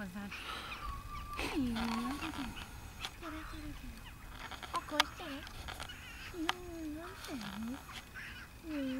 hozzád. Jó, gyere, gyere, gyere. Akarsz, gyere? Jó, van, gyere. Jó,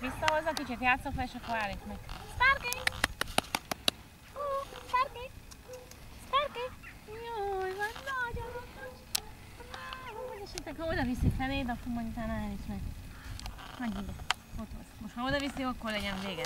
Most visszahozza, kicsit játszok vele, és akkor állít meg. Sparky. Hú, Sparky. Sparky. Jaj, van nagyon okos. És esetleg, ha oda viszi feléd, akkor majd utána állít meg. Hagyj ide. Ott van. Most ha oda viszi, akkor legyen vége.